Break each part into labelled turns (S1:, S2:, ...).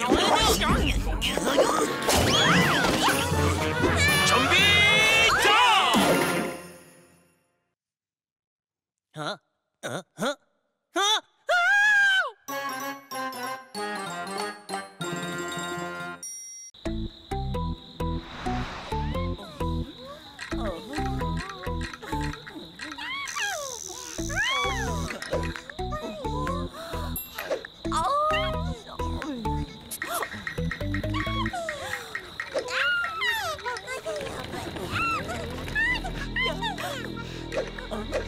S1: Huh? Uh, huh? huh? Oh,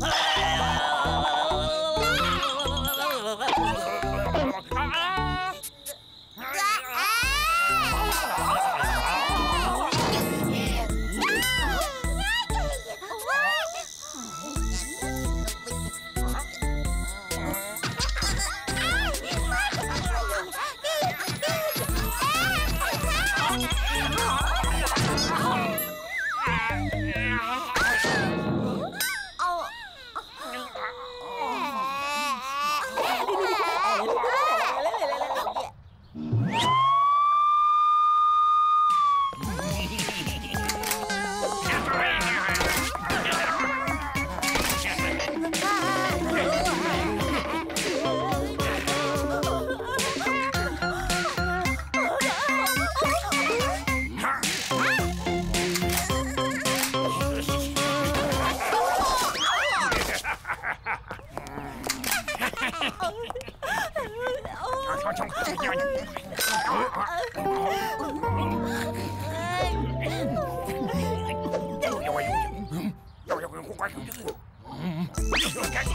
S1: Ah! かっ